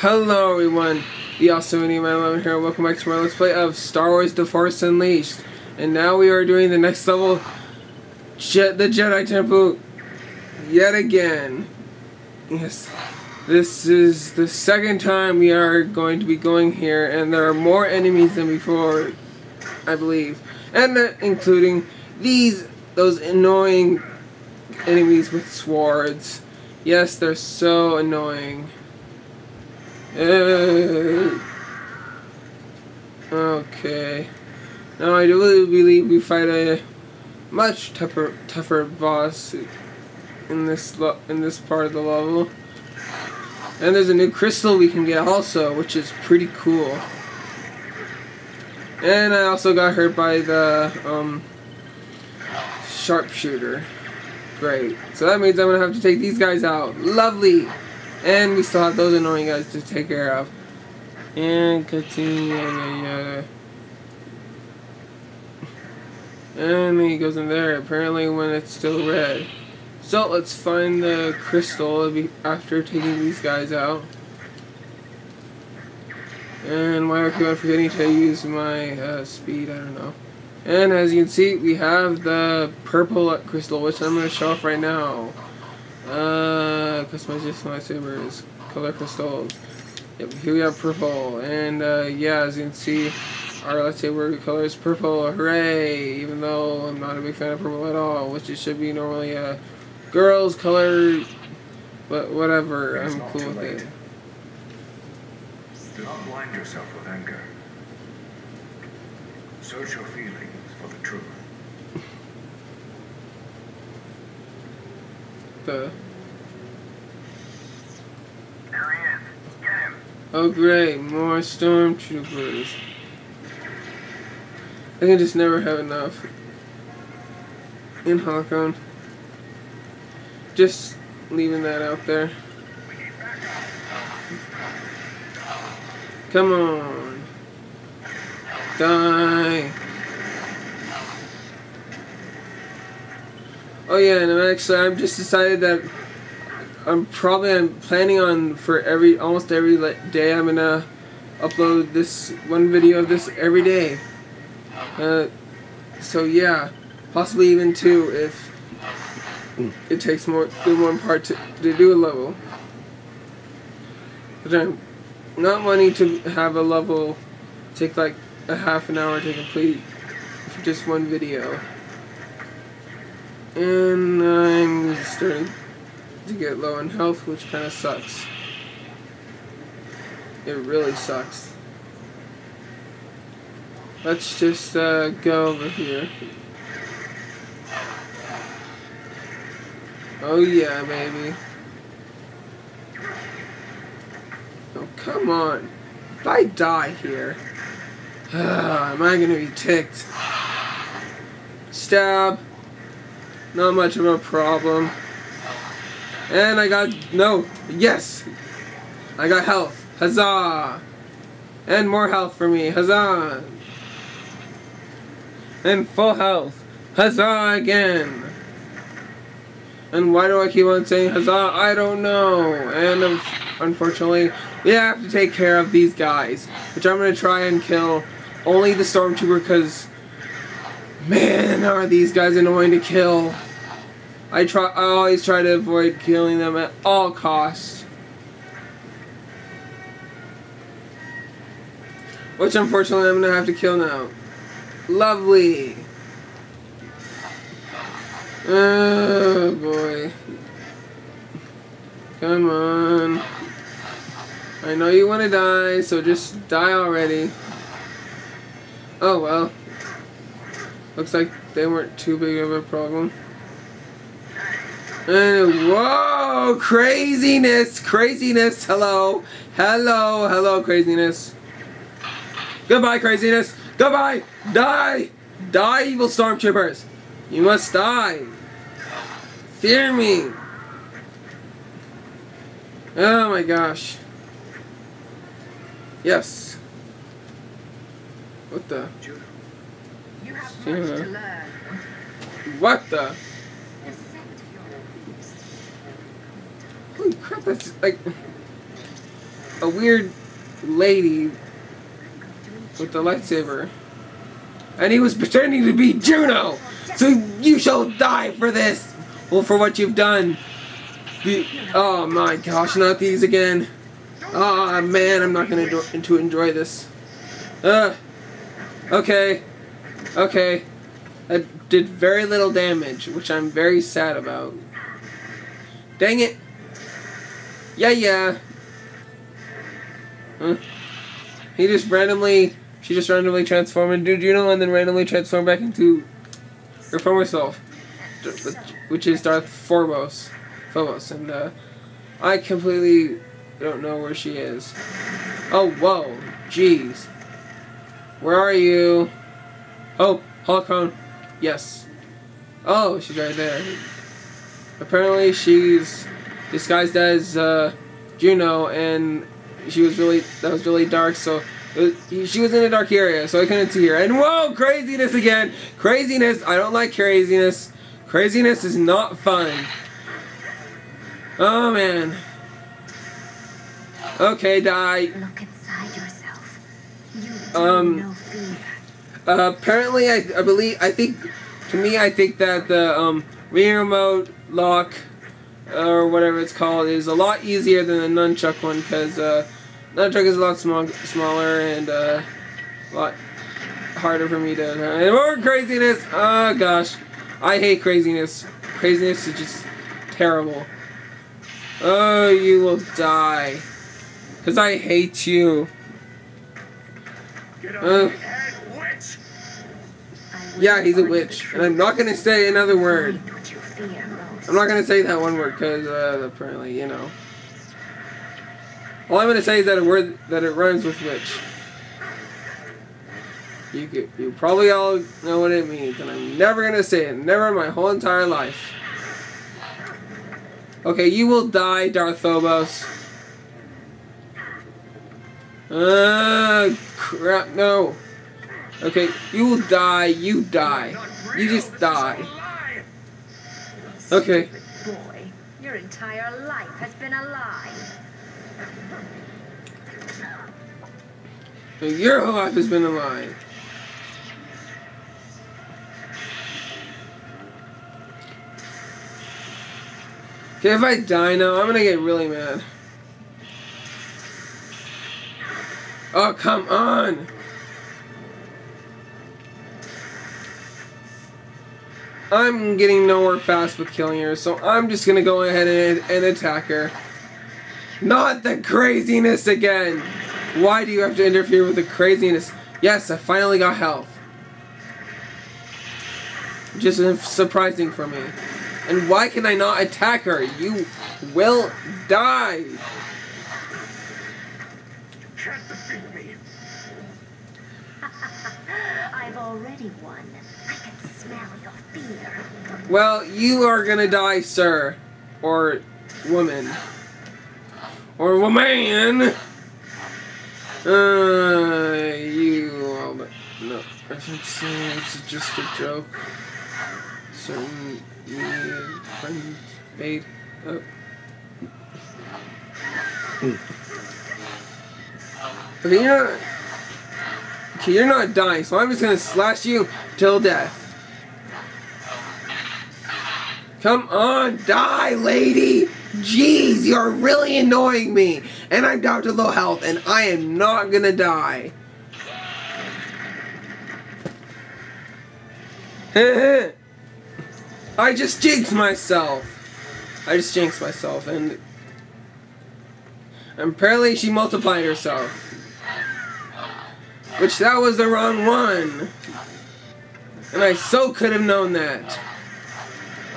Hello everyone, Mini Man 11 here, welcome back to my Let's Play of Star Wars The Force Unleashed. And now we are doing the next level, Je the Jedi Temple, yet again. Yes, this is the second time we are going to be going here, and there are more enemies than before, I believe. And uh, including these, those annoying enemies with swords. Yes, they're so annoying. Uh, okay. Now I do really believe we fight a much tougher, tougher boss in this in this part of the level. And there's a new crystal we can get also, which is pretty cool. And I also got hurt by the um, sharpshooter. Great. So that means I'm gonna have to take these guys out. Lovely. And we still have those annoying guys to take care of. And continue, yada yada. And he goes in there, apparently when it's still red. So let's find the crystal after taking these guys out. And why I keep forgetting to use my uh, speed? I don't know. And as you can see, we have the purple crystal, which I'm going to show off right now. Uh, customization lightsabers, color crystals. Yep, here we have purple, and uh, yeah, as you can see, our lightsaber color is purple. Hooray! Even though I'm not a big fan of purple at all, which it should be normally a girl's color, but whatever, I'm cool with it. Do not blind yourself with anger. Search your feelings for the truth. The... There he is. Get him. Oh great, more stormtroopers. I can just never have enough. In Holocron. Just leaving that out there. Come on. Die. Oh yeah, and I'm actually I've just decided that I'm probably I'm planning on for every almost every day I'm gonna upload this one video of this every day. Uh, so yeah, possibly even two if it takes more than one part to, to do a level. But I'm not wanting to have a level take like a half an hour to complete for just one video. And I'm starting to get low in health, which kind of sucks. It really sucks. Let's just uh, go over here. Oh yeah, baby. Oh, come on. If I die here, am I gonna be ticked? Stab. Not much of a problem. And I got, no, yes! I got health. Huzzah! And more health for me. Huzzah! And full health. Huzzah again! And why do I keep on saying huzzah? I don't know. And unfortunately, we have to take care of these guys. Which I'm going to try and kill only the stormtrooper because, man, are these guys annoying to kill. I try. I always try to avoid killing them at all costs. Which unfortunately I'm gonna have to kill now. Lovely. Oh boy. Come on. I know you want to die, so just die already. Oh well. Looks like they weren't too big of a problem. Whoa, craziness, craziness. Hello, hello, hello, craziness. Goodbye, craziness. Goodbye. Die. Die, evil stormtroopers. You must die. Fear me. Oh my gosh. Yes. What the? You have much to learn. What the? Holy crap, that's like... a weird lady with the lightsaber. And he was pretending to be Juno! So you shall die for this! Well, for what you've done. You- oh my gosh, not these again. Oh man, I'm not gonna to enjoy this. Uh, okay. Okay. That did very little damage, which I'm very sad about. Dang it. Yeah, yeah. Huh? He just randomly, she just randomly transformed into Juno and then randomly transformed back into her former self, which is Darth Phobos. Phobos, and uh, I completely don't know where she is. Oh, whoa, jeez. Where are you? Oh, Holocron. Yes. Oh, she's right there. Apparently, she's disguised as uh, Juno, and she was really that was really dark. So was, she was in a dark area, so I couldn't see her. And whoa, craziness again! Craziness! I don't like craziness. Craziness is not fun. Oh man. Okay, die. Look inside yourself. You Um, no fear. Uh, apparently, I, I believe, I think, to me, I think that the um, remote lock, or whatever it's called, is a lot easier than the nunchuck one because uh, nunchuck is a lot small, smaller and uh, a lot harder for me to. And more craziness! Oh gosh, I hate craziness. Craziness is just terrible. Oh, you will die. Because I hate you. Get off Uh. head, witch! Yeah, he's a witch. And I'm not gonna say another word. I'm not gonna say that one word because uh, apparently, you know. All I'm gonna say is that a word that it rhymes with witch. You could, you probably all know what it means, and I'm never gonna say it. Never in my whole entire life. Okay, you will die, Darth Phobos. Uh, crap, no. Okay, you will die, you die. You just die. Okay. Boy, your entire life has been a lie. Your whole life has been a lie. Okay, if I die now, I'm gonna get really mad. Oh, come on! I'm getting nowhere fast with killing her, so I'm just gonna go ahead and, and attack her. Not the craziness again! Why do you have to interfere with the craziness? Yes, I finally got health. Just surprising for me. And why can I not attack her? You will die. Can't defeat me. I've already won. I can smell. Well, you are gonna die, sir. Or woman. Or woman. Uh, you. all but- No, I should say it's just a joke. Certain and friends made up. Okay, you're not. Okay, you're not dying, so I'm just gonna slash you till death. Come on, die, lady! Jeez, you're really annoying me! And I'm down to low health, and I am not gonna die. I just jinxed myself. I just jinxed myself, and apparently she multiplied herself. Which that was the wrong one. And I so could have known that.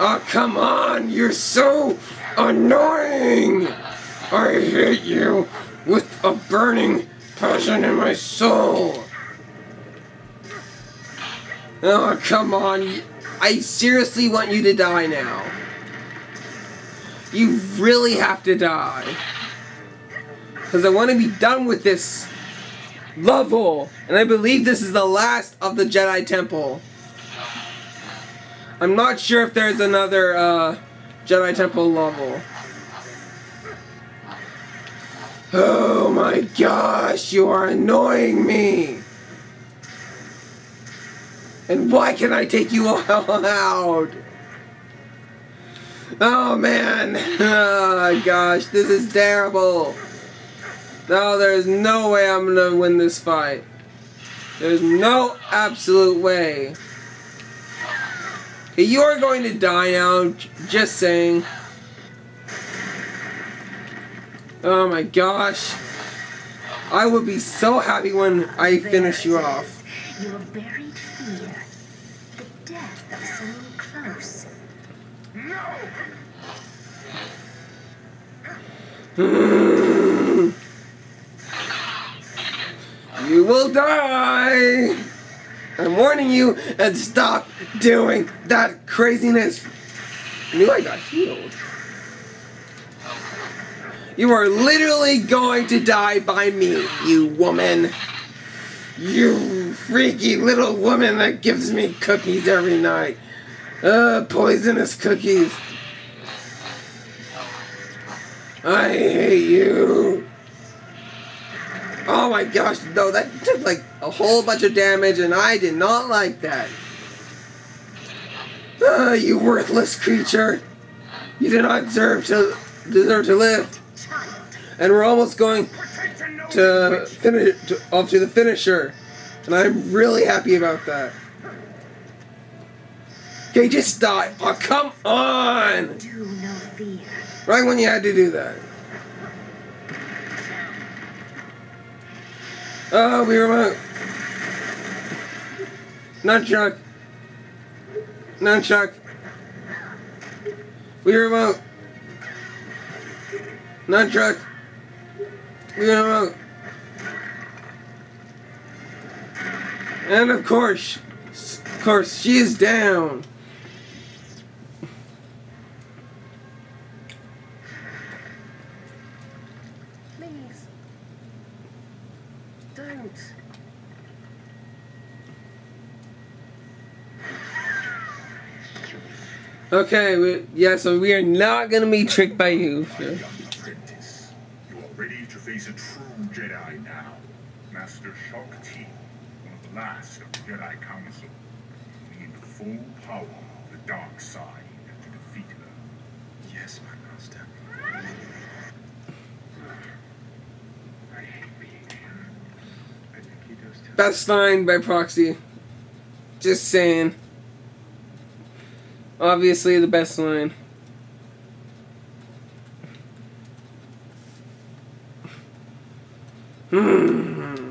Oh, come on! You're so annoying! I hate you with a burning passion in my soul! Oh, come on. I seriously want you to die now. You really have to die. Because I want to be done with this level. And I believe this is the last of the Jedi Temple. I'm not sure if there's another uh, Jedi Temple level. Oh my gosh, you are annoying me! And why can't I take you all out? Oh man! Oh gosh, this is terrible! No, there's no way I'm gonna win this fight. There's no absolute way. You're going to die now, just saying. Oh my gosh. I would be so happy when I finish you off. Your buried fear. The death of someone close. No! You will die! I'm warning you and stop doing that craziness. I knew I got healed. You are literally going to die by me, you woman. You freaky little woman that gives me cookies every night. Uh, poisonous cookies. I hate you. Oh my gosh, no, that took like a whole bunch of damage and I did not like that. Ah, you worthless creature. You do not deserve to deserve to live. And we're almost going Protect the nose to finish to, off to the finisher. And I'm really happy about that. Okay, just die. Oh, come on! Do no fear. Right when you had to do that. Oh, Wii remote. Nunchuck. Nunchuck. Wii remote. Nunchuck. Wii remote. And of course, of course, she is down. Please. Don't. Okay, we, yeah, so we are not gonna be tricked by you. My young apprentice, you are ready to face a true Jedi now. Master Shaak Ti, one of the last of the Jedi Council. You need the full power of the dark side to defeat her. Yes, my master. I hate being here. I think he does too. Best line by proxy. Just saying. Obviously, the best line. Hmm.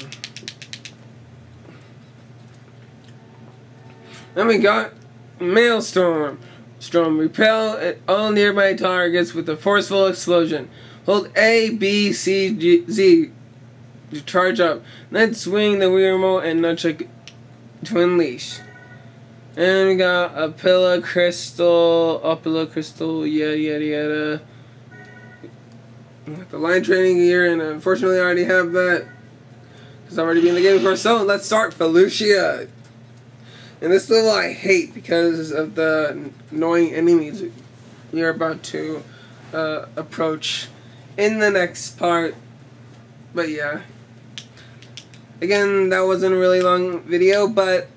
Then we got Maelstrom. Storm repel at all nearby targets with a forceful explosion. Hold A, B, C, G, Z to charge up. Then swing the Wii remote and nunchuck to unleash. And we got Apilla Crystal, Apilla Crystal, yada yada yada. The line training gear, and unfortunately I already have that. Because I've already been in the game before. So let's start Felucia. And this level I hate because of the annoying enemies you're about to uh, approach in the next part. But yeah. Again, that wasn't a really long video, but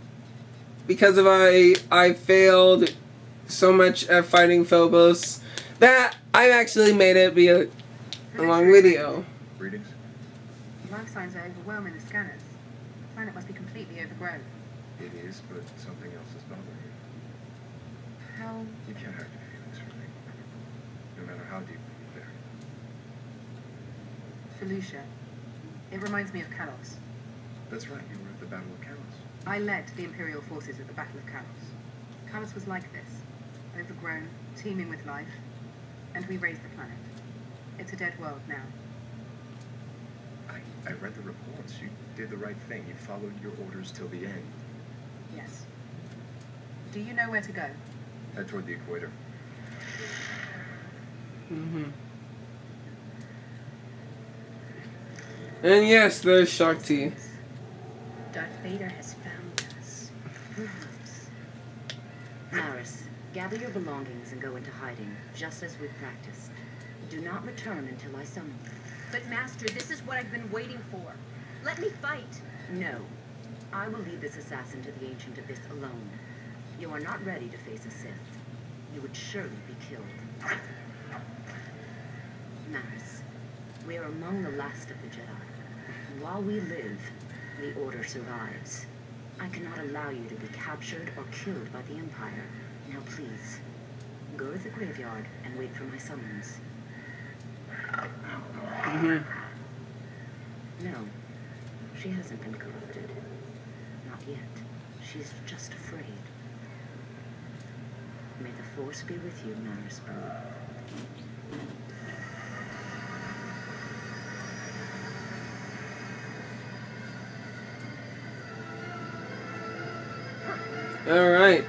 because of I I failed so much at fighting Phobos that I actually made it be a, a long video. Greetings. Life signs are overwhelming the scanners. The planet must be completely overgrown. It is, but something else is bothering me. How You can't hide your feelings from me. No matter how deeply you bury. Felucia. It reminds me of Callos. That's right, you were at the Battle of Callos. I led the Imperial forces at the Battle of Callos. Callos was like this. Overgrown, teeming with life. And we razed the planet. It's a dead world now. I, I read the reports. You did the right thing. You followed your orders till the end. Yes. Do you know where to go? Head toward the equator. Mm-hmm. And yes, there's Shaak Ti. Darth Vader has gather your belongings and go into hiding, just as we've practiced. Do not return until I summon you. But Master, this is what I've been waiting for. Let me fight. No. I will lead this assassin to the Ancient Abyss alone. You are not ready to face a Sith. You would surely be killed. Maris, we are among the last of the Jedi. While we live, the Order survives. I cannot allow you to be captured or killed by the Empire. Now please, go to the graveyard and wait for my summons. hmm No, she hasn't been corrupted. Not yet. She's just afraid. May the Force be with you, Maris Brood. Alright.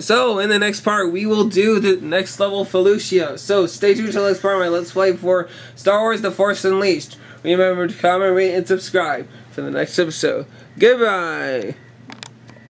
So, in the next part, we will do the next level Felucia. So, stay tuned till next part of my Let's Play for Star Wars The Force Unleashed. Remember to comment, rate, and subscribe for the next episode. Goodbye!